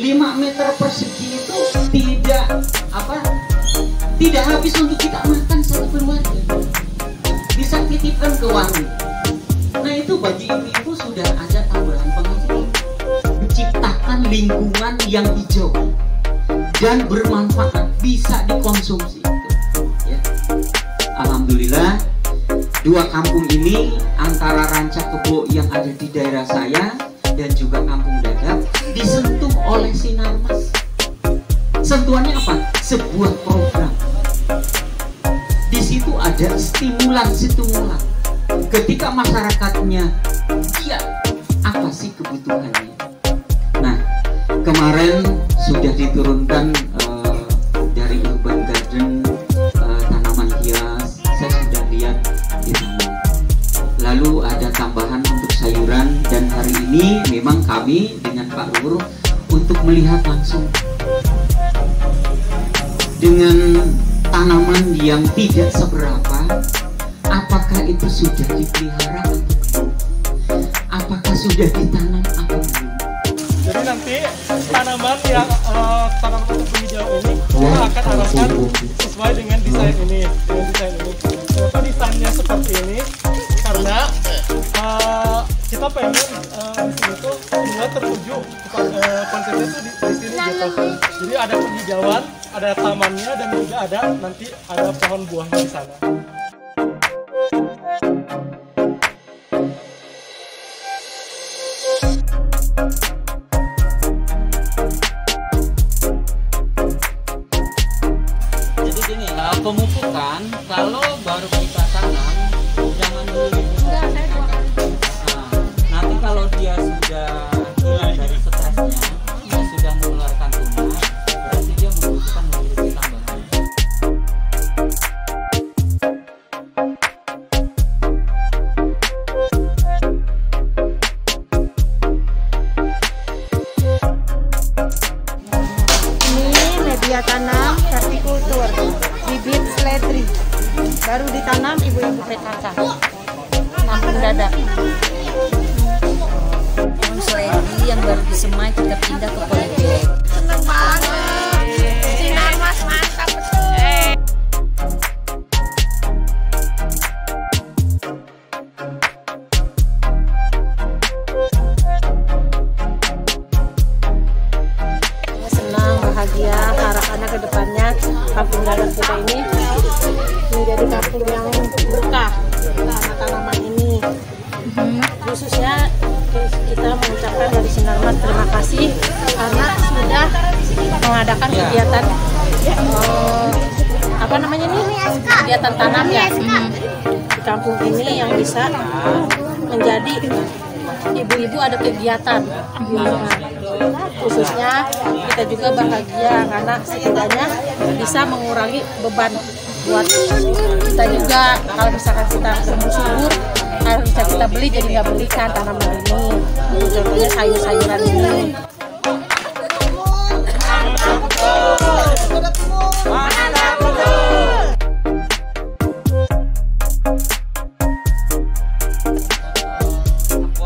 5 meter persegi itu tidak apa tidak habis untuk kita makan satu keluarga. Bisa titipkan ke warung nah itu bagi ibu-ibu sudah ada tambahan penghasilan menciptakan lingkungan yang hijau dan bermanfaat bisa dikonsumsi. Ya. Alhamdulillah dua kampung ini antara Ranca Kebo yang ada di daerah saya dan juga Kampung Dadap disentuh oleh sinar mas. Sentuhannya apa? Sebuah program. Di situ ada stimulan-stimulan. Ketika masyarakatnya Lalu ada tambahan untuk sayuran dan hari ini memang kami dengan Pak Guru untuk melihat langsung dengan tanaman yang tidak seberapa apakah itu sudah dipelihara apakah sudah ditanam atau belum? Jadi nanti tanaman yang uh, tanaman penghijau ini kita akan arahkan sesuai dengan desain ini dengan desain ini. Kenapa desainnya seperti ini karena uh, kita pengen uh, tuh semua tertuju uh, konsepnya tuh di, di sini gitu. Jadi ada penghijauan ada tamannya dan juga ada nanti ada pohon buahnya di sana. Jadi gini uh, pemupukan kalau baru kita tanam Nah, nanti kalau dia sudah hilang dari stresnya dia sudah mengeluarkan tunas berarti dia membutuhkan nutrisi tambahan Ini media tanam vertikultur, bibit seledri. Baru ditanam ibu-ibu PKK. Dada. Pohon yang baru disemai kita pindah ke polybag. Seneng banget. Sinar mas mantap senang bahagia harapannya ke depannya kampung dalam kita ini menjadi kampung yang mengadakan kegiatan eh, apa namanya nih? Kegiatan tanam ya. di kampung ini yang bisa menjadi ibu-ibu ada kegiatan. Khususnya kita juga bahagia karena setidaknya bisa mengurangi beban buat kita juga. Kalau misalkan kita subur kalau bisa kita beli jadi nggak belikan tanaman ini. Contohnya sayur-sayuran ini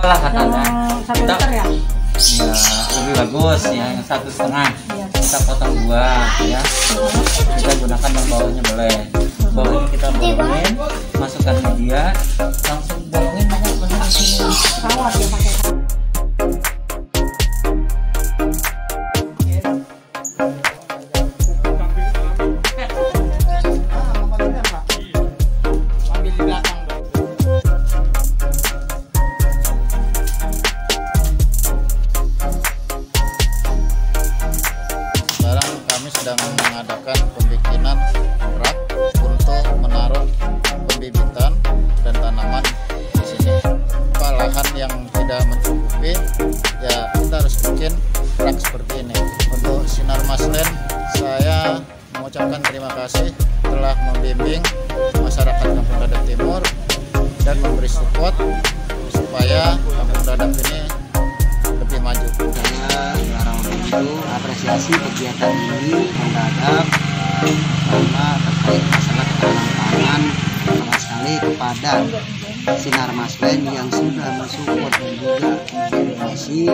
Pola katanya satu liter ya? Ya lebih bagus ya yang satu setengah. Kita potong dua ya. Kita gunakan yang bawahnya boleh yang tidak mencukupi, ya kita harus bikin rak seperti ini. Untuk Sinar Maslen, saya mengucapkan terima kasih telah membimbing masyarakat Kampung Dadap Timur dan memberi support supaya Kampung Dadap ini lebih maju. saya melarang itu apresiasi kegiatan ini menghadap karena terkait masalah ketahanan pangan sama sekali kepada Sinar Maslen yang sudah mensupport dan juga donasi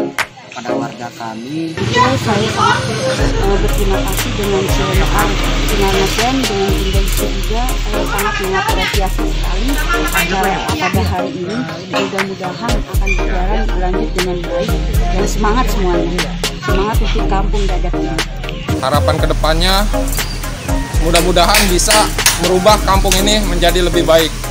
kepada warga kami. itu saya sangat eh, berterima kasih dengan CNR Sinar Nation dengan Bunda juga saya sangat mengapresiasi sekali acara pada hari ini mudah-mudahan akan berjalan berlanjut dengan baik dan semangat semuanya. Semangat untuk kampung dadap ini harapan ke depannya mudah-mudahan bisa merubah kampung ini menjadi lebih baik